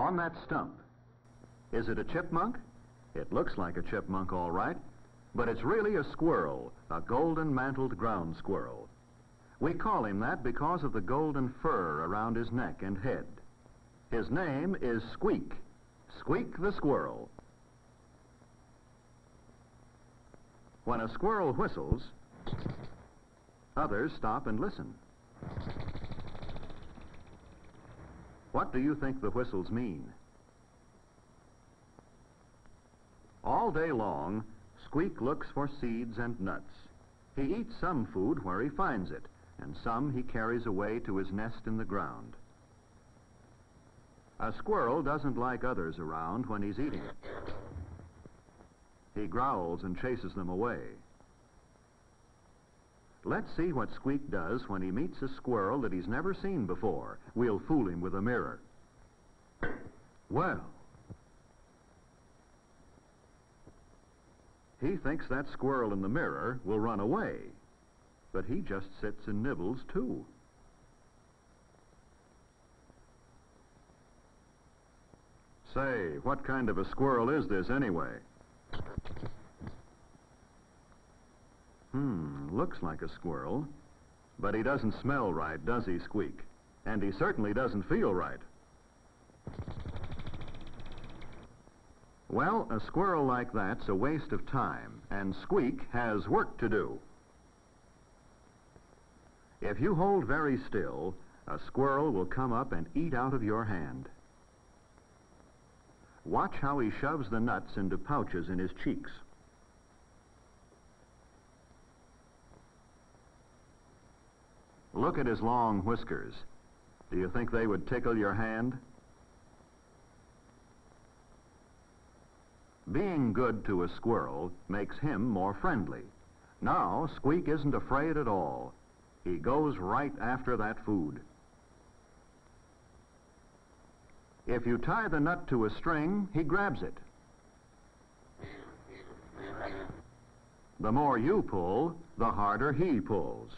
On that stump. Is it a chipmunk? It looks like a chipmunk, all right, but it's really a squirrel, a golden-mantled ground squirrel. We call him that because of the golden fur around his neck and head. His name is Squeak, Squeak the squirrel. When a squirrel whistles, others stop and listen. What do you think the whistles mean? All day long, Squeak looks for seeds and nuts. He eats some food where he finds it, and some he carries away to his nest in the ground. A squirrel doesn't like others around when he's eating. He growls and chases them away. Let's see what Squeak does when he meets a squirrel that he's never seen before. We'll fool him with a mirror. Well, he thinks that squirrel in the mirror will run away, but he just sits and nibbles too. Say, what kind of a squirrel is this anyway? Hmm, looks like a squirrel. But he doesn't smell right, does he, Squeak? And he certainly doesn't feel right. Well, a squirrel like that's a waste of time, and Squeak has work to do. If you hold very still, a squirrel will come up and eat out of your hand. Watch how he shoves the nuts into pouches in his cheeks. Look at his long whiskers. Do you think they would tickle your hand? Being good to a squirrel makes him more friendly. Now, Squeak isn't afraid at all. He goes right after that food. If you tie the nut to a string, he grabs it. The more you pull, the harder he pulls.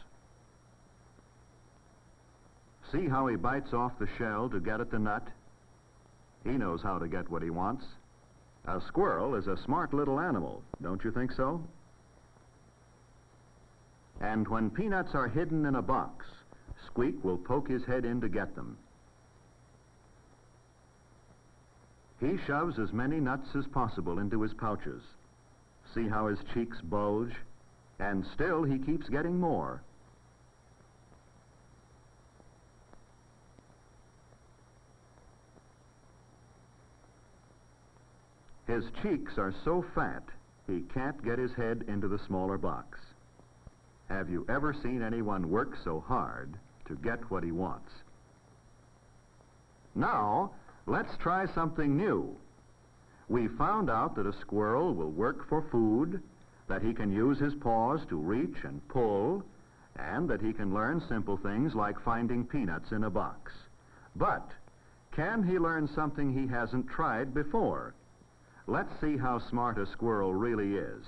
See how he bites off the shell to get at the nut? He knows how to get what he wants. A squirrel is a smart little animal, don't you think so? And when peanuts are hidden in a box, Squeak will poke his head in to get them. He shoves as many nuts as possible into his pouches. See how his cheeks bulge? And still he keeps getting more. His cheeks are so fat, he can't get his head into the smaller box. Have you ever seen anyone work so hard to get what he wants? Now, let's try something new. We found out that a squirrel will work for food, that he can use his paws to reach and pull, and that he can learn simple things like finding peanuts in a box. But can he learn something he hasn't tried before? Let's see how smart a squirrel really is.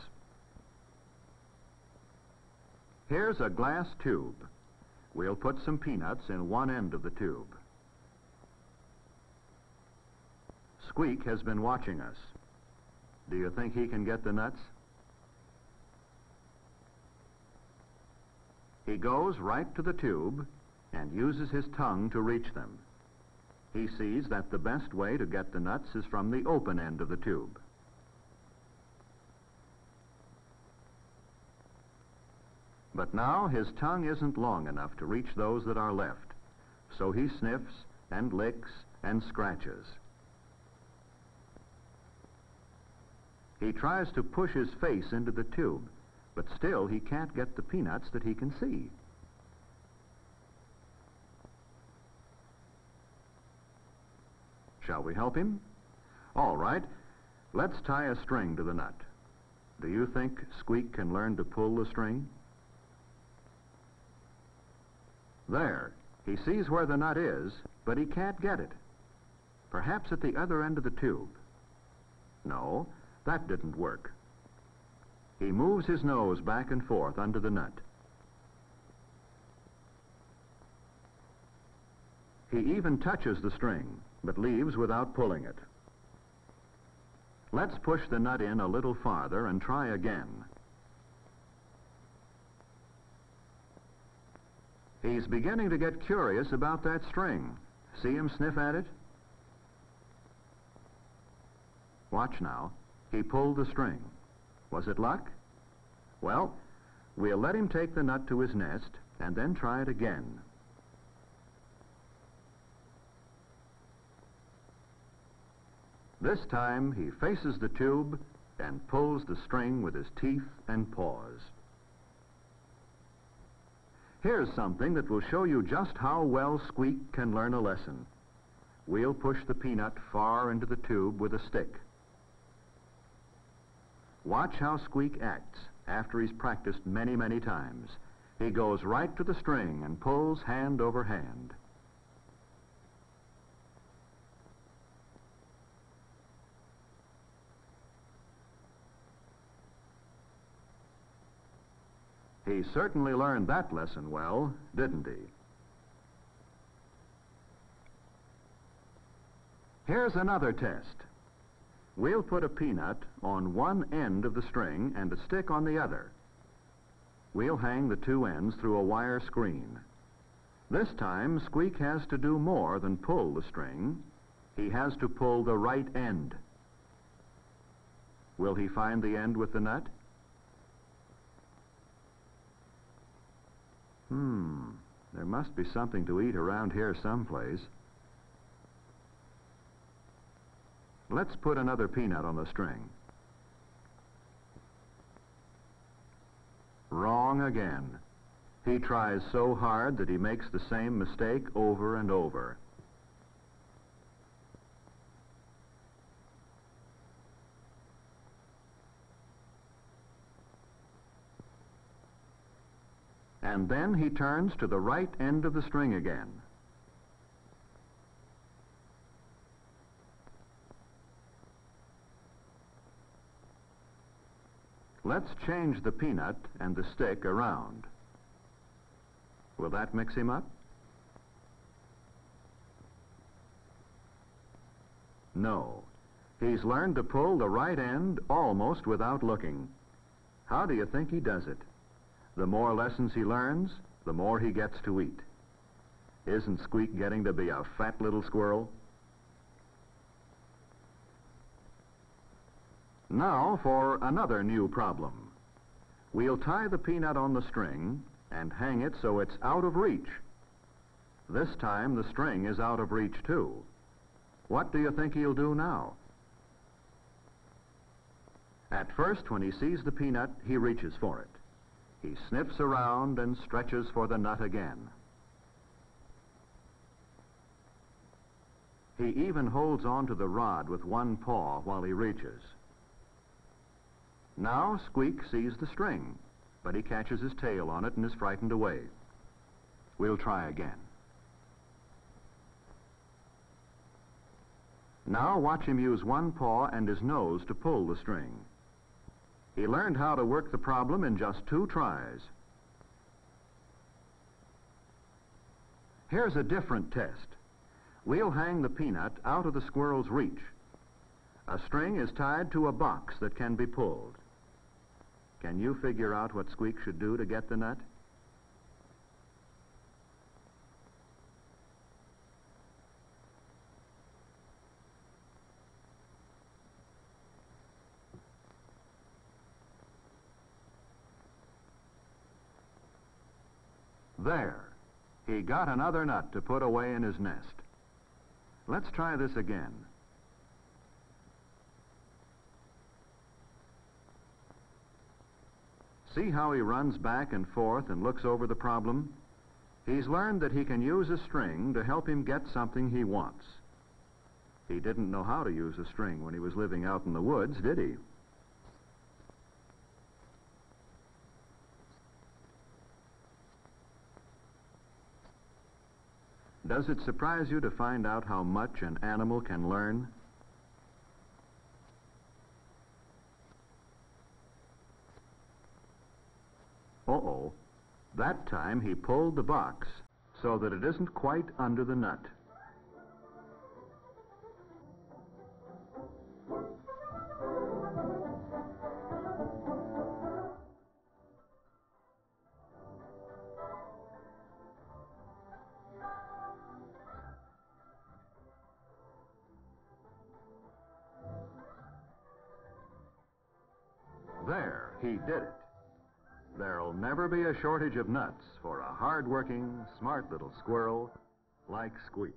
Here's a glass tube. We'll put some peanuts in one end of the tube. Squeak has been watching us. Do you think he can get the nuts? He goes right to the tube and uses his tongue to reach them. He sees that the best way to get the nuts is from the open end of the tube. But now his tongue isn't long enough to reach those that are left, so he sniffs and licks and scratches. He tries to push his face into the tube, but still he can't get the peanuts that he can see. Shall we help him? All right. Let's tie a string to the nut. Do you think Squeak can learn to pull the string? There. He sees where the nut is, but he can't get it. Perhaps at the other end of the tube. No, that didn't work. He moves his nose back and forth under the nut. He even touches the string, but leaves without pulling it. Let's push the nut in a little farther and try again. He's beginning to get curious about that string. See him sniff at it? Watch now. He pulled the string. Was it luck? Well, we'll let him take the nut to his nest and then try it again. This time he faces the tube and pulls the string with his teeth and paws. Here's something that will show you just how well Squeak can learn a lesson. We'll push the peanut far into the tube with a stick. Watch how Squeak acts after he's practiced many, many times. He goes right to the string and pulls hand over hand. He certainly learned that lesson well, didn't he? Here's another test. We'll put a peanut on one end of the string and a stick on the other. We'll hang the two ends through a wire screen. This time, Squeak has to do more than pull the string. He has to pull the right end. Will he find the end with the nut? Hmm, there must be something to eat around here someplace. Let's put another peanut on the string. Wrong again. He tries so hard that he makes the same mistake over and over. And then he turns to the right end of the string again. Let's change the peanut and the stick around. Will that mix him up? No. He's learned to pull the right end almost without looking. How do you think he does it? The more lessons he learns, the more he gets to eat. Isn't Squeak getting to be a fat little squirrel? Now for another new problem. We'll tie the peanut on the string and hang it so it's out of reach. This time the string is out of reach too. What do you think he'll do now? At first, when he sees the peanut, he reaches for it. He sniffs around and stretches for the nut again. He even holds on to the rod with one paw while he reaches. Now Squeak sees the string, but he catches his tail on it and is frightened away. We'll try again. Now watch him use one paw and his nose to pull the string. He learned how to work the problem in just two tries. Here's a different test. We'll hang the peanut out of the squirrel's reach. A string is tied to a box that can be pulled. Can you figure out what Squeak should do to get the nut? There. He got another nut to put away in his nest. Let's try this again. See how he runs back and forth and looks over the problem? He's learned that he can use a string to help him get something he wants. He didn't know how to use a string when he was living out in the woods, did he? Does it surprise you to find out how much an animal can learn? Uh-oh. That time he pulled the box so that it isn't quite under the nut. There, he did it. There'll never be a shortage of nuts for a hard-working, smart little squirrel like Squeak.